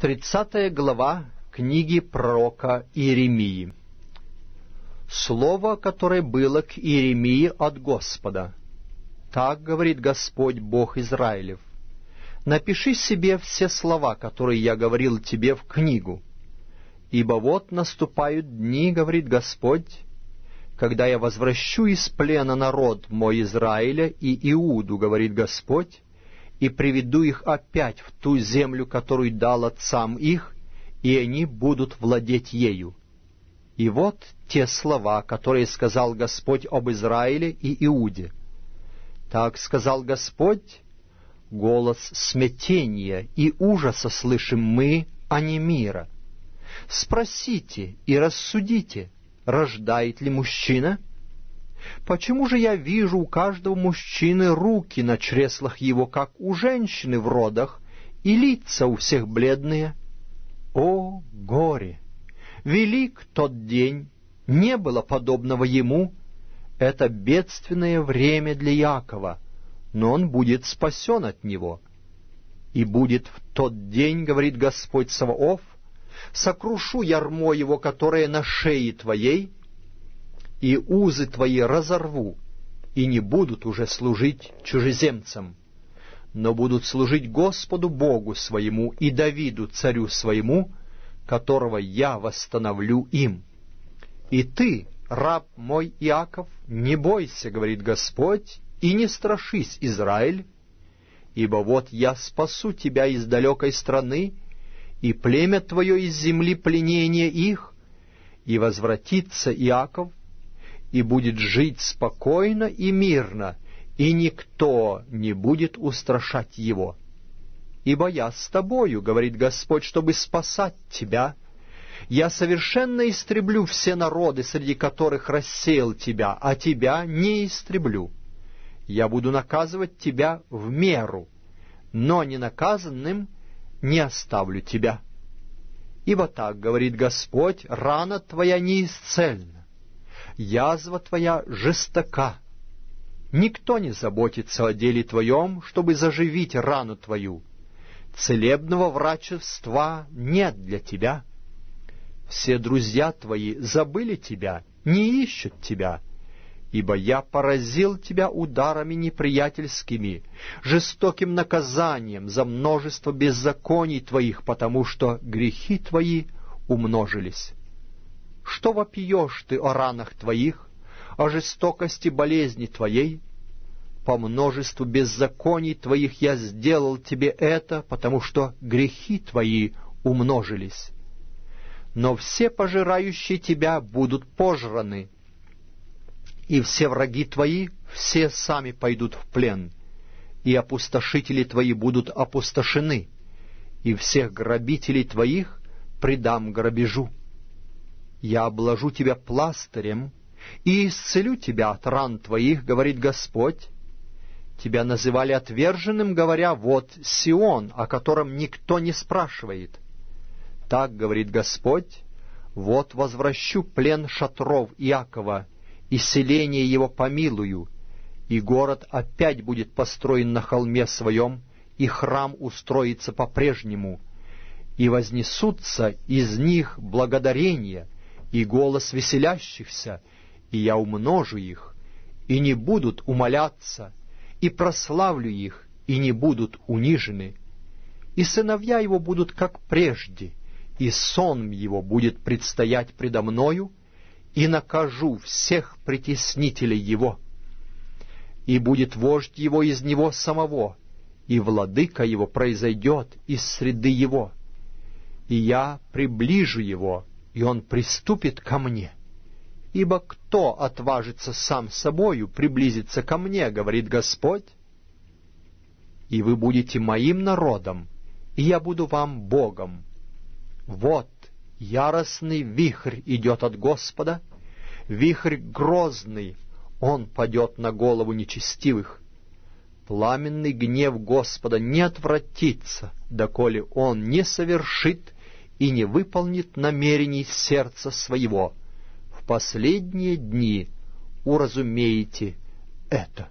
Тридцатая глава книги пророка Иеремии. Слово, которое было к Иеремии от Господа. Так говорит Господь Бог Израилев. Напиши себе все слова, которые я говорил тебе в книгу. Ибо вот наступают дни, говорит Господь, когда я возвращу из плена народ мой Израиля и Иуду, говорит Господь, и приведу их опять в ту землю, которую дал отцам их, и они будут владеть ею. И вот те слова, которые сказал Господь об Израиле и Иуде. Так сказал Господь, голос смятения и ужаса слышим мы, а не мира. Спросите и рассудите, рождает ли мужчина — Почему же я вижу у каждого мужчины руки на чреслах его, как у женщины в родах, и лица у всех бледные? О, горе! Велик тот день, не было подобного ему. Это бедственное время для Якова, но он будет спасен от него. И будет в тот день, говорит Господь Саваоф, сокрушу ярмо его, которое на шее твоей, и узы твои разорву, и не будут уже служить чужеземцам, но будут служить Господу Богу своему и Давиду, царю своему, которого я восстановлю им. И ты, раб мой Иаков, не бойся, говорит Господь, и не страшись, Израиль, ибо вот я спасу тебя из далекой страны, и племя твое из земли пленения их, и возвратится Иаков и будет жить спокойно и мирно, и никто не будет устрашать его. Ибо я с тобою, говорит Господь, чтобы спасать тебя. Я совершенно истреблю все народы, среди которых рассеял тебя, а тебя не истреблю. Я буду наказывать тебя в меру, но ненаказанным не оставлю тебя. Ибо так, говорит Господь, рана твоя неисцельна язва твоя жестока. Никто не заботится о деле твоем, чтобы заживить рану твою. Целебного врачества нет для тебя. Все друзья твои забыли тебя, не ищут тебя, ибо я поразил тебя ударами неприятельскими, жестоким наказанием за множество беззаконий твоих, потому что грехи твои умножились. Что вопиешь ты о ранах твоих, о жестокости болезни твоей? По множеству беззаконий твоих я сделал тебе это, потому что грехи твои умножились. Но все пожирающие тебя будут пожраны, и все враги твои все сами пойдут в плен, и опустошители твои будут опустошены, и всех грабителей твоих предам грабежу я обложу тебя пластырем и исцелю тебя от ран твоих, говорит Господь. Тебя называли отверженным, говоря, вот Сион, о котором никто не спрашивает. Так, говорит Господь, вот возвращу плен шатров Иакова, и селение его помилую, и город опять будет построен на холме своем, и храм устроится по-прежнему, и вознесутся из них благодарения — и голос веселящихся, и я умножу их, и не будут умоляться, и прославлю их, и не будут унижены. И сыновья его будут как прежде, и сон его будет предстоять предо мною, и накажу всех притеснителей его. И будет вождь его из него самого, и владыка его произойдет из среды его. И я приближу его, и он приступит ко мне. Ибо кто отважится сам собою приблизиться ко мне, говорит Господь? И вы будете моим народом, и я буду вам Богом. Вот яростный вихрь идет от Господа, вихрь грозный, он падет на голову нечестивых. Пламенный гнев Господа не отвратится, доколе он не совершит и не выполнит намерений сердца своего. В последние дни уразумеете это.